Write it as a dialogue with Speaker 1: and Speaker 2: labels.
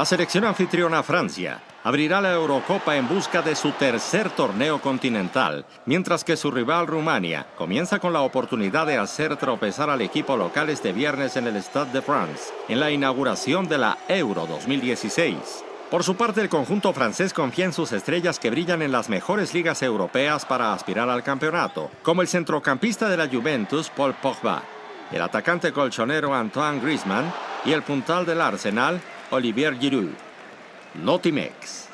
Speaker 1: La selección anfitriona Francia abrirá la Eurocopa en busca de su tercer torneo continental, mientras que su rival Rumania comienza con la oportunidad de hacer tropezar al equipo local este viernes en el Stade de France, en la inauguración de la Euro 2016. Por su parte, el conjunto francés confía en sus estrellas que brillan en las mejores ligas europeas para aspirar al campeonato, como el centrocampista de la Juventus, Paul Pogba, el atacante colchonero Antoine Griezmann y el puntal del Arsenal, Olivier Giroud, Notimex.